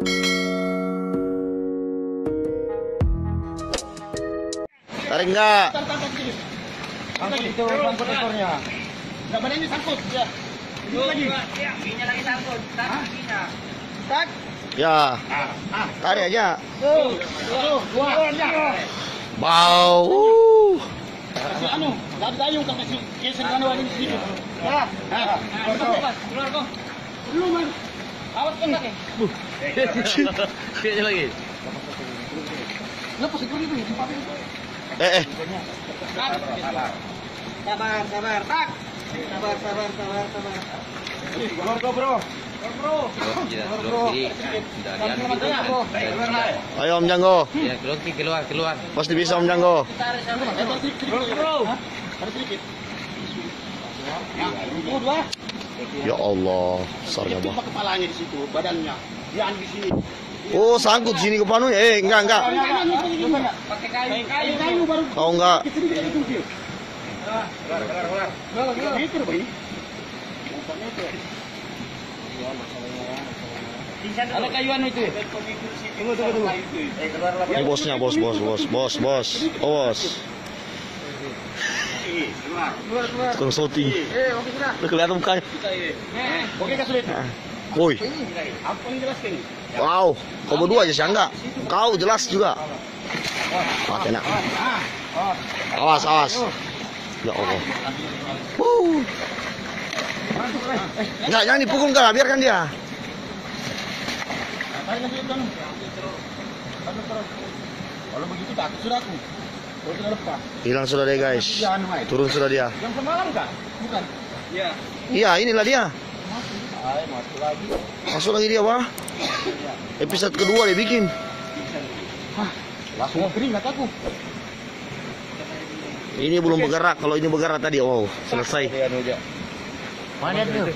Tarik enggak? Angkut itu, angkut ekornya. Enggak berani sangkut, ya. Lagi. Ya, lagi. Tarik Ya. Ah, aja. Bau. Anu, dari kayu kan kasih. Kesel kan wajib sedikit. Ya. Keluar. Belum, man. Awas kan kaki. Kayaknya lagi. Lepas itu itu, tempat itu. Eh, eh. Sabar, sabar, tak. Sabar, sabar, sabar, sabar. Keluar kau bro. Bro. Bro. Ayo Om Janggo. Ya keluar keluar keluar. Pasti bisa Om Janggo. Eh, tarik sedikit. Bro. Tarik sedikit. Ya, dua. Ya Allah, Kepit bah. kepalanya di situ, badannya. Jangan di sini. Oh, sangkut sini ke panunya. Eh, enggak, enggak. Pakai kayu, kayu. Kayu, kayu baru. Kau enggak. Sedikit itu dia. Keluar keluar keluar. Berapa meter, Boy? Berapa meter? Ada kayuan itu. Tunggu, tunggu, tunggu. Ini bosnya, bos, bos, bos, bos, bos. Oh, bos. Tukang shooting. Udah kelihatan mukanya. Woi, wow. Kau berdua aja sih enggak. Kau jelas juga. Wah, enak. Awas, awas. Ya Allah. Wuh. Enggak, jangan dipukul enggak, biarkan dia. Kalau begitu tak sudah aku. Hilang sudah dia, guys. Turun sudah dia. Yang semalam kah? Bukan. Ya. Iya, inilah dia. Masuk lagi. Masuk lagi dia, Pak. Episode kedua dia bikin. Langsung keringat aku. Ini belum bergerak. Kalau ini bergerak tadi, wow, selesai. Mana dia?